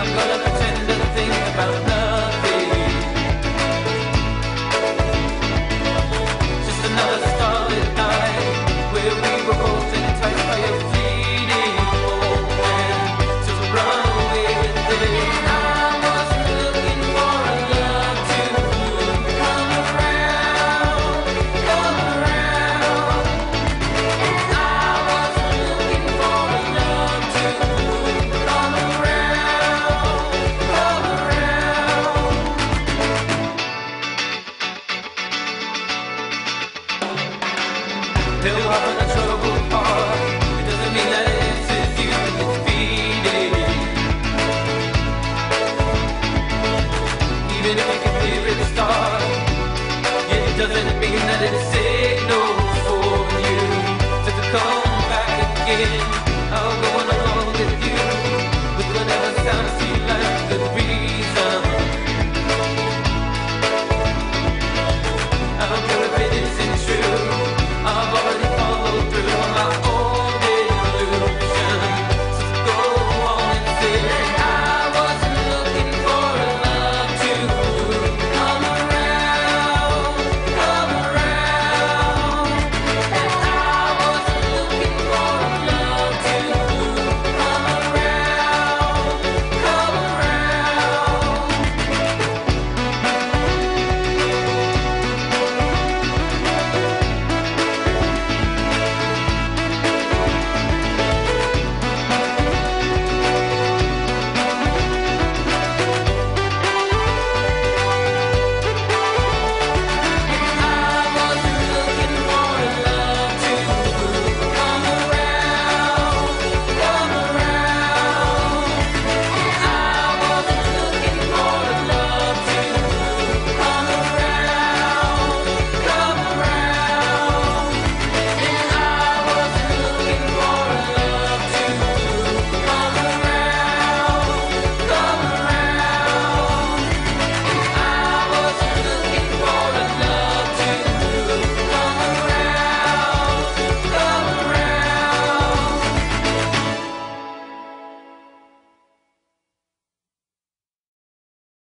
I'm gonna Het zo goed.